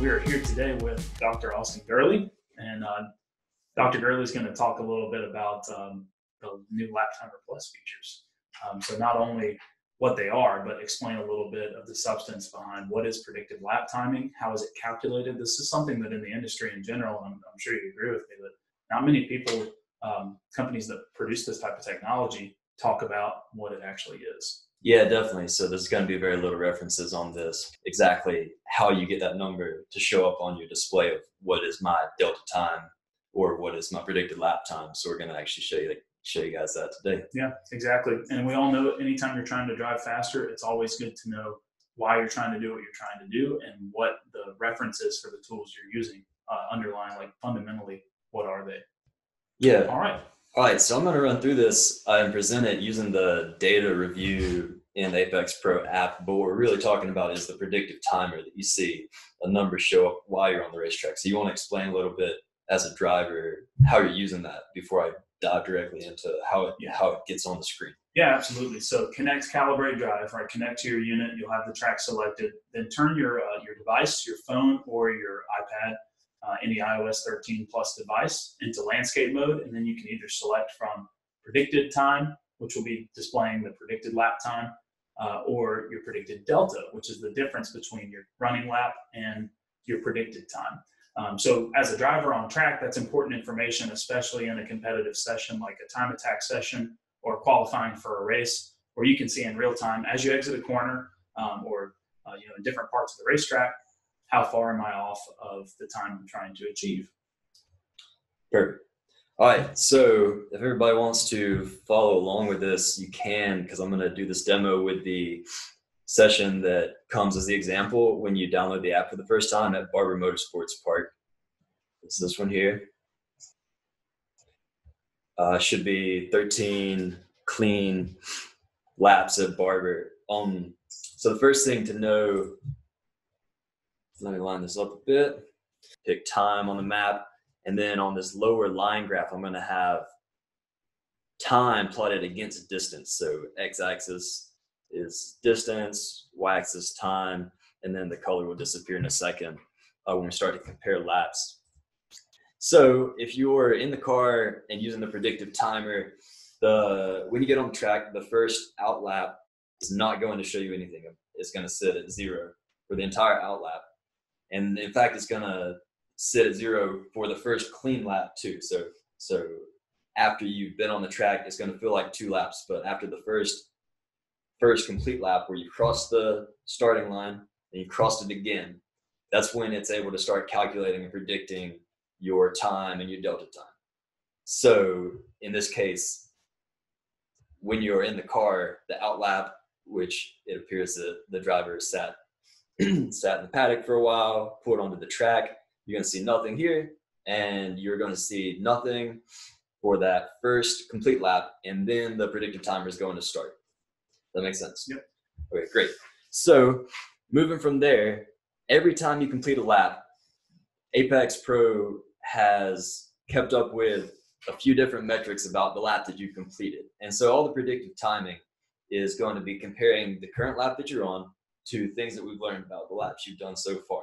we are here today with Dr. Austin Gurley, and uh, Dr. Gurley is going to talk a little bit about um, the new Lap Timer Plus features. Um, so not only what they are, but explain a little bit of the substance behind what is predictive lap timing, how is it calculated. This is something that in the industry in general, I'm, I'm sure you agree with me, that not many people, um, companies that produce this type of technology, talk about what it actually is. Yeah, definitely. So there's going to be very little references on this exactly how you get that number to show up on your display of what is my delta time or what is my predicted lap time. So we're going to actually show you show you guys that today. Yeah, exactly. And we all know anytime you're trying to drive faster, it's always good to know why you're trying to do what you're trying to do and what the references for the tools you're using uh, underline. Like fundamentally, what are they? Yeah. All right. All right, so I'm going to run through this and present it using the data review in Apex Pro app. But what we're really talking about is the predictive timer that you see a number show up while you're on the racetrack. So you want to explain a little bit as a driver how you're using that before I dive directly into how it how it gets on the screen. Yeah, absolutely. So connect, calibrate, drive. Right, connect to your unit. You'll have the track selected. Then turn your uh, your device, your phone or your iPad, uh, any iOS 13 plus device, into landscape mode, and then you can either select from predicted time, which will be displaying the predicted lap time, uh, or your predicted delta, which is the difference between your running lap and your predicted time. Um, so as a driver on track, that's important information, especially in a competitive session like a time attack session or qualifying for a race, where you can see in real time as you exit a corner um, or uh, you know in different parts of the racetrack, how far am I off of the time I'm trying to achieve? Perfect. All right, so if everybody wants to follow along with this, you can because I'm going to do this demo with the session that comes as the example when you download the app for the first time at Barber Motorsports Park. It's this one here. Uh, should be 13 clean laps at Barber. Um, so the first thing to know, let me line this up a bit. Pick time on the map, and then on this lower line graph, I'm going to have time plotted against distance. So x-axis is distance, y-axis time, and then the color will disappear in a second uh, when we start to compare laps. So if you're in the car and using the predictive timer, the when you get on track, the first out lap is not going to show you anything. It's going to sit at zero for the entire out lap, and in fact, it's to sit at zero for the first clean lap too. So so after you've been on the track, it's to feel like two laps, but after the first first complete lap where you cross the starting line and you crossed it again, that's when it's able to start calculating and predicting your time and your delta time. So in this case, when you're in the car, the out lap, which it appears that the driver sat sat in the paddock for a while, pulled onto the track, you're going to see nothing here, and you're going to see nothing for that first complete lap, and then the predictive timer is going to start. That makes sense. Yep. Okay, great. So moving from there, every time you complete a lap, Apex Pro has kept up with a few different metrics about the lap that you completed. And so all the predictive timing is going to be comparing the current lap that you're on to things that we've learned about the labs you've done so far.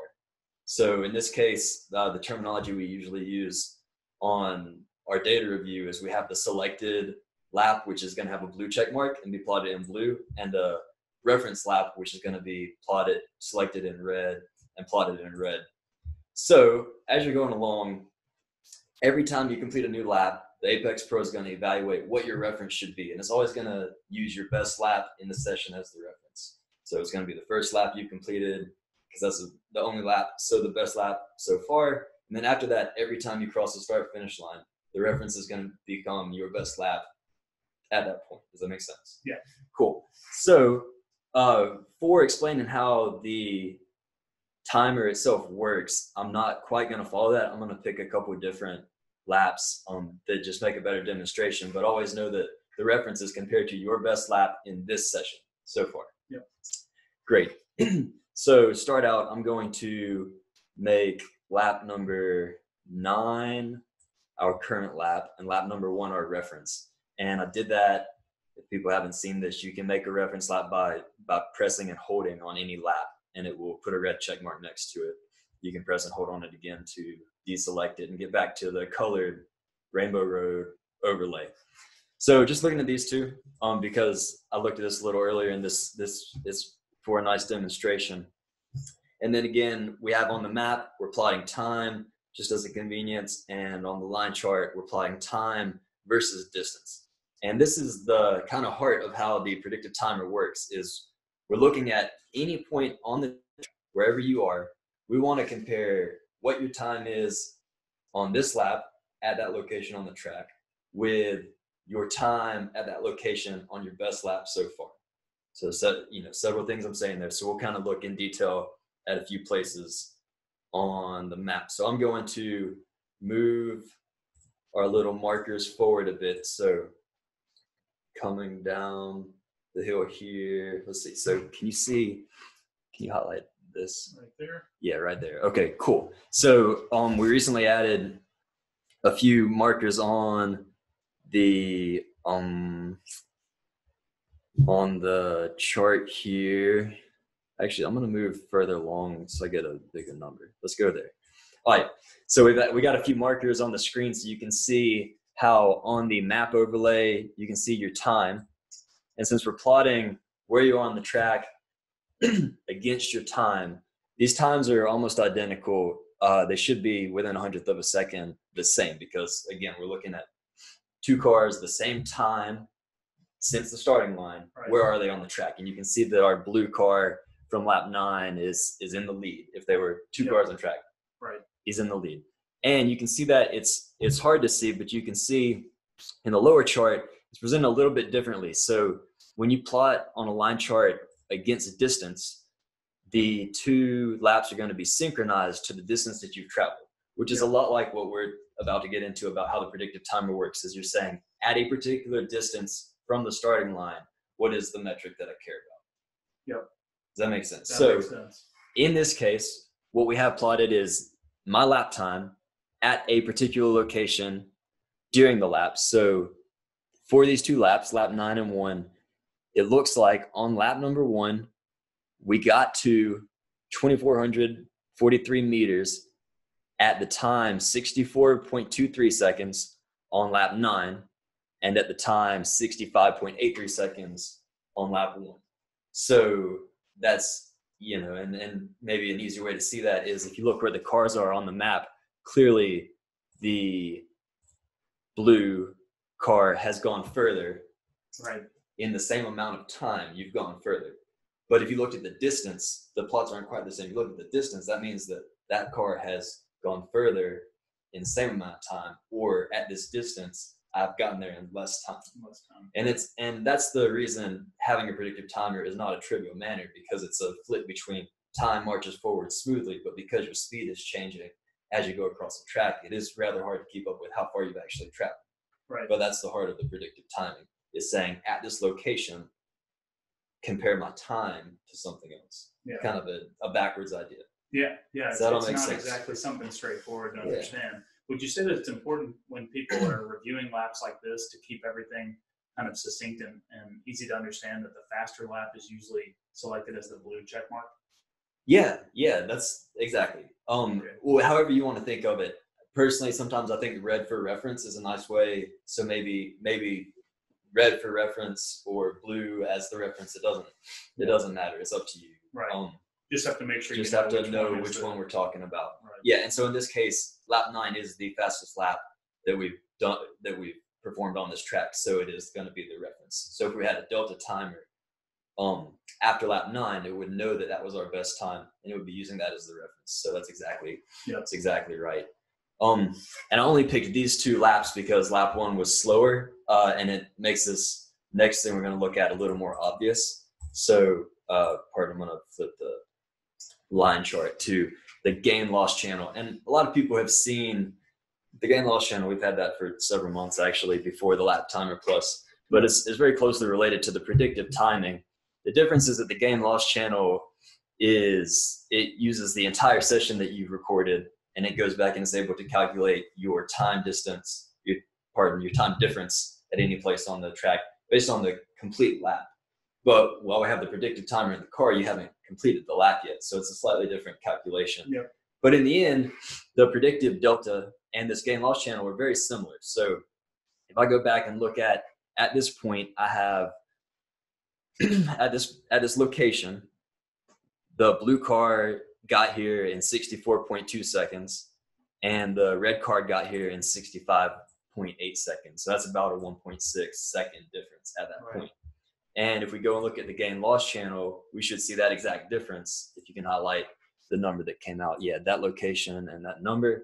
So in this case, uh, the terminology we usually use on our data review is we have the selected lap, which is going to have a blue check mark and be plotted in blue, and a reference lap, which is going to be plotted, selected in red, and plotted in red. So as you're going along, every time you complete a new lap, the Apex Pro is going to evaluate what your reference should be, and it's always going to use your best lap in the session as the reference. So it's going to be the first lap you've completed because that's the only lap, so the best lap so far. And then after that, every time you cross the start finish line, the reference is going to become your best lap at that point. Does that make sense? Yeah. Cool. So uh, for explaining how the timer itself works, I'm not quite going to follow that. I'm going to pick a couple of different laps um, that just make a better demonstration, but always know that the reference is compared to your best lap in this session so far. Yep. Great. so start out, I'm going to make lap number nine our current lap and lap number one our reference. And I did that. If people haven't seen this, you can make a reference lap by by pressing and holding on any lap, and it will put a red check mark next to it. you can press and hold on it again to deselect it and get back to the colored Rainbow Road overlay. So just looking at these two, um, because I looked at this a little earlier, and this this is for a nice demonstration. And then again, we have on the map, we're plotting time just as a convenience, and on the line chart, we're plotting time versus distance. And this is the kind of heart of how the predictive timer works is we're looking at any point on the wherever you are, we want to compare what your time is on this lap at that location on the track with your time at that location on your best lap so far. So, so you know, several things I'm saying there. So we'll kind of look in detail at a few places on the map. So I'm going to move our little markers forward a bit. So coming down the hill here, let's see. So can you see, can you highlight this? Right there. Yeah, right there. Okay, cool. So um, we recently added a few markers on the um on the chart here. Actually, I'm gonna move further along so I get a bigger number. Let's go there. All right. So we've got, we got a few markers on the screen so you can see how on the map overlay you can see your time. And since we're plotting where you are on the track against your time, these times are almost identical. Uh, they should be within a hundredth of a second the same because again we're looking at two cars the same time since the starting line. Right. Where are they on the track? And you can see that our blue car from lap nine is is in the lead. If there were two Yep. cars on track, Right. he's in the lead. And you can see that it's it's hard to see, but you can see in the lower chart it's presented a little bit differently. So when you plot on a line chart against distance, the two laps are going to be synchronized to the distance that you've traveled, which is a lot like what we're about to get into about how the predictive timer works. Is you're saying at a particular distance from the starting line, what is the metric that I care about? Yep. Does that make sense? That so makes sense. in this case, what we have plotted is my lap time at a particular location during the lap. So for these two laps, lap nine and one, it looks like on lap number one, we got to 2,443 meters at the time 64.23 seconds on lap nine, and at the time 65.83 seconds on lap one. So that's you know, and and maybe an easier way to see that is if you look where the cars are on the map, clearly the blue car has gone further Right. in the same amount of time you've gone further. But if you looked at the distance, the plots aren't quite the same. You look at the distance, that means that that car has gone further in the same amount of time, or at this distance, I've gotten there in less time. Most time. And it's and that's the reason having a predictive timer is not a trivial manner because it's a flip between time marches forward smoothly, but because your speed is changing as you go across the track, it is rather hard to keep up with how far you've actually traveled. Right. But that's the heart of the predictive timing is saying at this location, compare my time to something else. Yeah. Kind of a, a backwards idea. Yeah, yeah, it's, all it's not sense? exactly something straightforward to Yeah. understand. Would you say that it's important when people are reviewing laps like this to keep everything kind of succinct and, and easy to understand that the faster lap is usually selected as the blue check mark? Yeah, yeah, that's exactly. Um, Okay. well, however you want to think of it. Personally, sometimes I think red for reference is a nice way. So maybe maybe red for reference or blue as the reference. It doesn't it doesn't matter. It's up to you. Right. Um, Just have to make sure just you have to which know one which one we're talking about. Right. Yeah, and so in this case, lap nine is the fastest lap that we've done that we've performed on this track. So it is going to be the reference. So if we had a delta timer, um, after lap nine, it would know that that was our best time, and it would be using that as the reference. So that's exactly Yep. that's exactly right. Um, and I only picked these two laps because lap one was slower, uh, and it makes this next thing we're going to look at a little more obvious. So, uh, pardon, I'm going to flip the line chart to the gain loss channel. And a lot of people have seen the gain loss channel. We've had that for several months actually before the lap timer plus, but it's, it's very closely related to the predictive timing. The difference is that the gain loss channel is it uses the entire session that you've recorded and it goes back and is able to calculate your time distance, your pardon, your time difference at any place on the track based on the complete lap. But while we have the predictive timer in the car, you haven't completed the lap yet. So it's a slightly different calculation. But in the end, the predictive delta and this gain loss channel are very similar. So if I go back and look at at this point, I have at this at this location, the blue car got here in 64.2 seconds, and the red card got here in 65.8 seconds. So that's about a 1.6 second difference at that Right. point. And if we go and look at the gain loss channel, we should see that exact difference. If you can highlight the number that came out, yeah, that location and that number,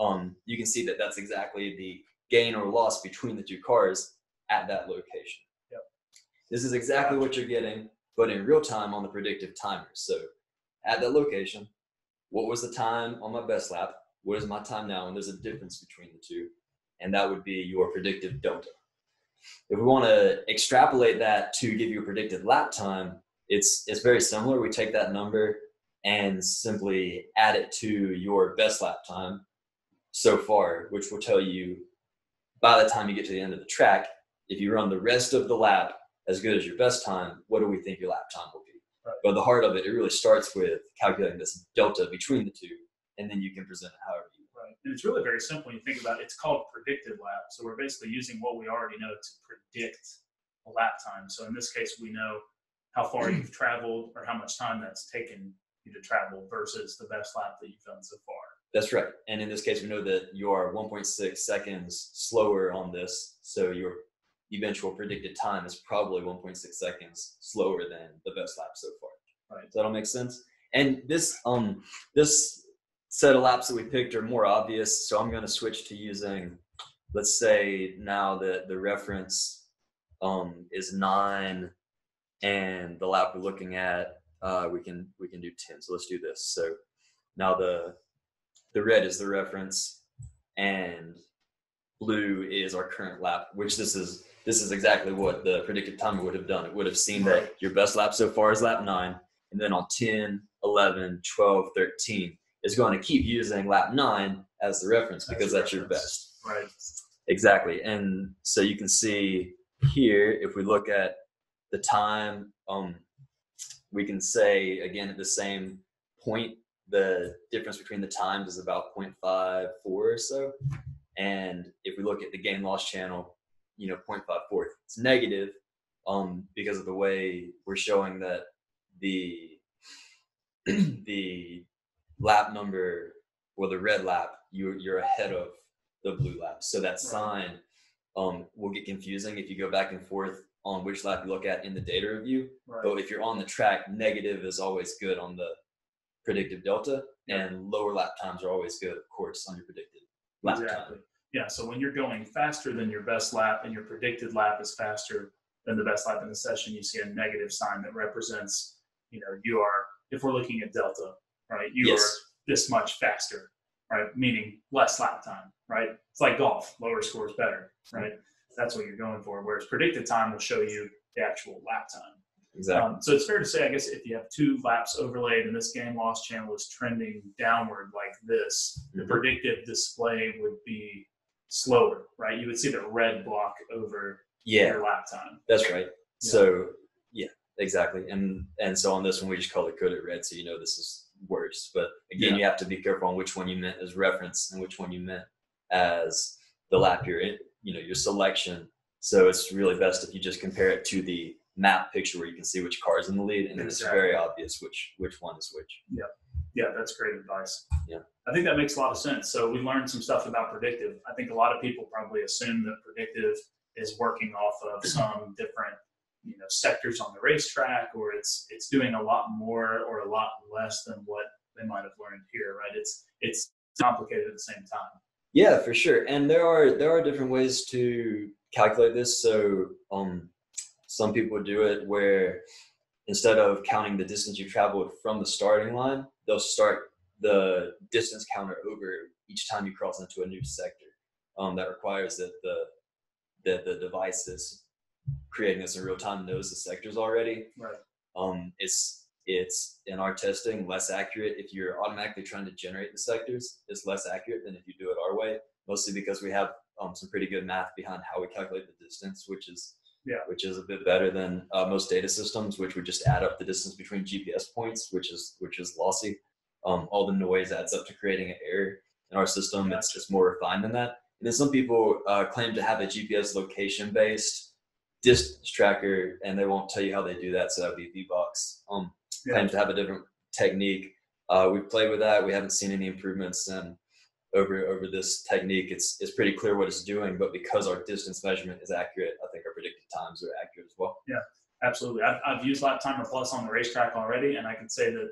um, you can see that that's exactly the gain or loss between the two cars at that location. Yep. This is exactly what you're getting, but in real time on the predictive timer. So at that location, what was the time on my best lap? What is my time now? And there's a difference between the two. And that would be your predictive delta. If we want to extrapolate that to give you a predicted lap time, it's it's very similar. We take that number and simply add it to your best lap time so far, which will tell you by the time you get to the end of the track, if you run the rest of the lap as good as your best time, what do we think your lap time will be? Right. But the heart of it, it really starts with calculating this delta between the two, and then you can present it however you. And it's really very simple when you think about it. It's called predicted lap. So we're basically using what we already know to predict a lap time. So in this case, we know how far you've traveled or how much time that's taken you to travel versus the best lap that you've done so far. That's right. And in this case, we know that you are 1.6 seconds slower on this. So your eventual predicted time is probably 1.6 seconds slower than the best lap so far. Right. Does that all make sense? And this um this set of laps that we picked are more obvious. So I'm going to switch to using, let's say now that the reference um is nine, and the lap we're looking at uh, we can we can do 10. So let's do this. So now the the red is the reference and blue is our current lap which this is this is exactly what the predicted timer would have done it would have seen that your best lap so far is lap 9 and then on 10 11 12 13 is going to keep using lap 9 as the reference because the that's your best Right. Exactly. And so you can see here, if we look at the time, um, we can say again at the same point, the difference between the times is about 0.54 or so. And if we look at the gain loss channel, you know, 0.54, it's negative um, because of the way we're showing that the the lap number or the red lap, you're, you're ahead of the blue lap. So that sign um, will get confusing if you go back and forth on which lap you look at in the data review. Right. But if you're on the track, negative is always good on the predictive delta, and lower lap times are always good, of course, on your predicted lap Exactly. time. Yeah. So when you're going faster than your best lap and your predicted lap is faster than the best lap in the session, you see a negative sign that represents, you know, you are, if we're looking at delta, right, you Yes. are this much faster, right? Meaning less lap time, right? It's like golf, lower scores better, right? That's what you're going for. Whereas predicted time will show you the actual lap time. Exactly. Um, so it's fair to say, I guess, if you have two laps overlaid and this gain loss channel is trending downward like this, the Mhm. predictive display would be slower, right? You would see the red block over yeah, your lap time. that's right. So yeah, exactly. And and so on this one, we just call it coded red, so you know this is worse. But again, Yeah. you have to be careful on which one you meant as reference and which one you meant as the lap you're in, you know, your selection. So it's really best if you just compare it to the map picture where you can see which car is in the lead, and it's very obvious which which one is which. Yeah, yeah, that's great advice. Yeah. I think that makes a lot of sense. So we learned some stuff about predictive. I think a lot of people probably assume that predictive is working off of some different, you know, sectors on the racetrack, or it's it's doing a lot more or a lot less than what they might have learned here, right? It's it's complicated at the same time. Yeah, for sure. And there are there are different ways to calculate this. So um, some people do it where instead of counting the distance you traveled from the starting line, they'll start the distance counter over each time you cross into a new sector. Um, that requires that the that the device is creating this in real time knows the sectors already. Right. Um, it's it's in our testing less accurate if you're automatically trying to generate the sectors. It's less accurate than if you do it our way. Mostly because we have um, some pretty good math behind how we calculate the distance, which is Yeah. which is a bit better than uh, most data systems, which would just add up the distance between GPS points, which is which is lossy. um, all the noise adds up to creating an error in our system. It's just more refined than that. And then some people uh, claim to have a GPS location based distance tracker, and they won't tell you how they do that. So that would be VBox. Um, Yeah. claim to have a different technique. Uh, we've played with that. We haven't seen any improvements and over over this technique. It's it's pretty clear what it's doing, but because our distance measurement is accurate, I think our predicted times are accurate as well. Yeah, absolutely. I've, I've used Lap Timer Plus on the racetrack already, and I can say that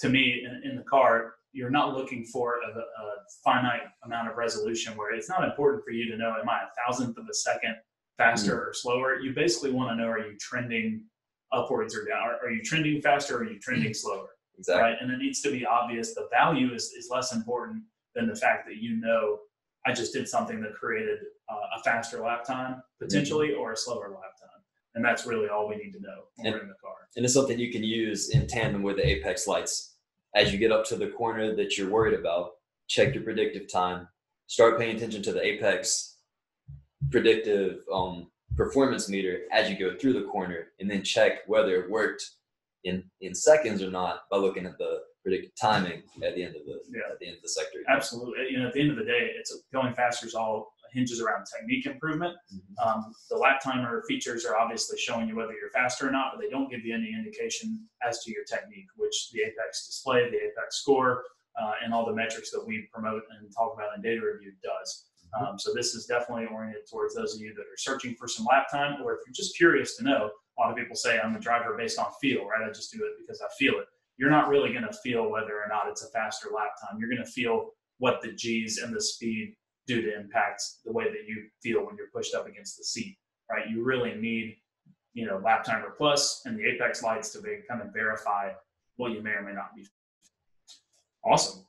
to me, in, in the car, you're not looking for a, a finite amount of resolution where it's not important for you to know, am I a thousandth of a second faster hmm. or slower? You basically want to know, are you trending upwards or down? Are, are you trending faster or are you trending hmm. slower? Exactly. right? And it needs to be obvious. The value is, is less important than the fact that you know I just did something that created uh, a faster lap time potentially mm-hmm. or a slower lap time. And that's really all we need to know when we're in the car. and it's something you can use in tandem with the apex lights as you get up to the corner that you're worried about check your predictive time start paying attention to the apex predictive um, performance meter as you go through the corner and then check whether it worked in in seconds or not by looking at the predicted timing at the end of the Yeah. at the end of the sector Absolutely. You know, at the end of the day, it's going faster is all hinges around technique improvement. Mhm. Um, the lap timer features are obviously showing you whether you're faster or not, but they don't give you any indication as to your technique, which the Apex display, the Apex score, uh, and all the metrics that we promote and talk about in data review does. Um, so this is definitely oriented towards those of you that are searching for some lap time, or if you're just curious to know. A lot of people say I'm a driver based on feel, right? I just do it because I feel it. You're not really going to feel whether or not it's a faster lap time. You're going to feel what the G's and the speed do to impact the way that you feel when you're pushed up against the seat, right? You really need, you know, lap timer plus and the apex lights to be, kind of verify what you may or may not be. Awesome.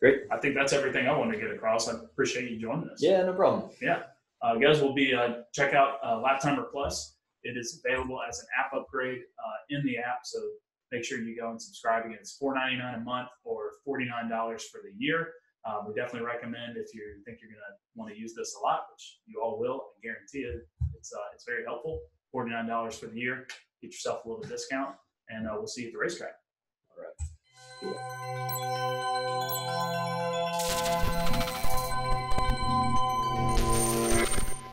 Great. I think that's everything I wanted to get across. I appreciate you joining us. yeah no problem Yeah. Uh, guys, will be uh, check out uh, Lap Timer Plus. It is available as an app upgrade uh, in the app, so make sure you go and subscribe. Again, it's $4.99 a month or $49 for the year. Uh, we definitely recommend if you think you're going to want to use this a lot, which you all will. I guarantee it. It's uh, it's very helpful. $49 for the year. Get yourself a little discount, and uh, we'll see you at the racetrack. all right cool.